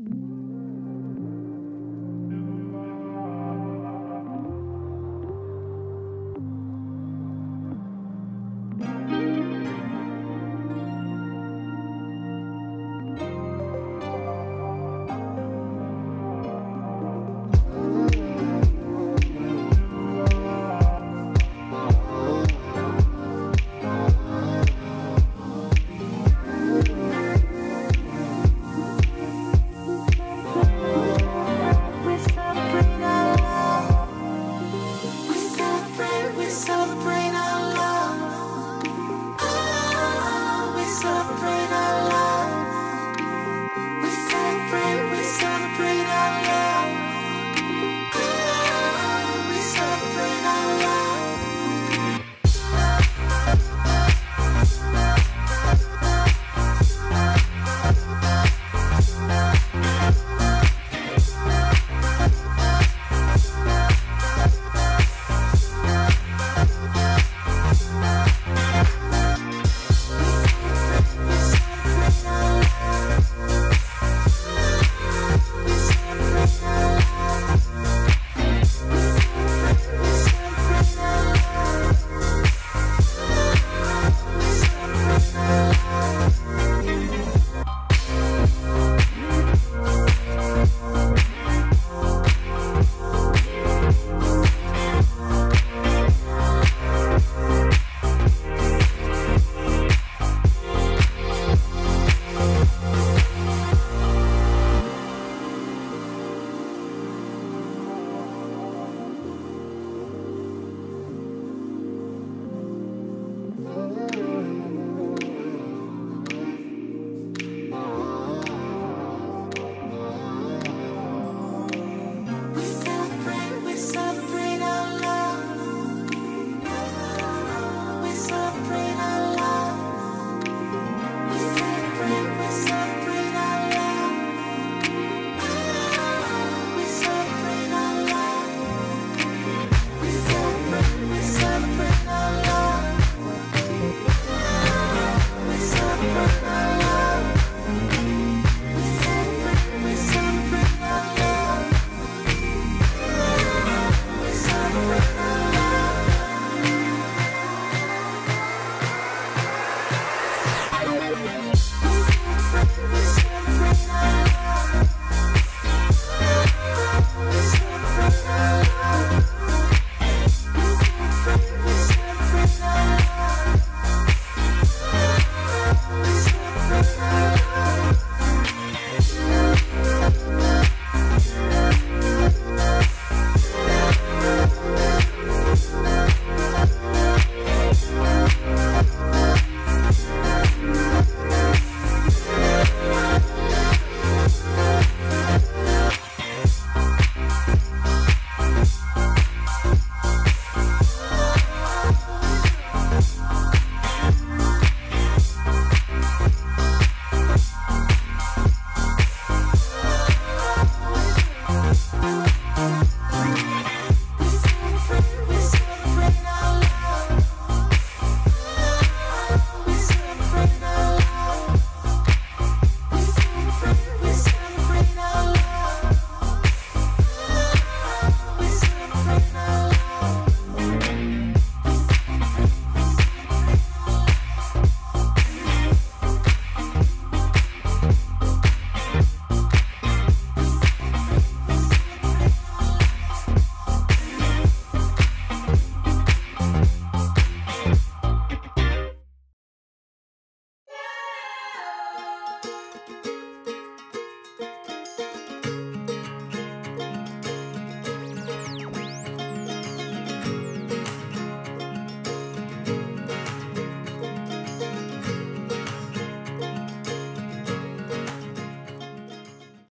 you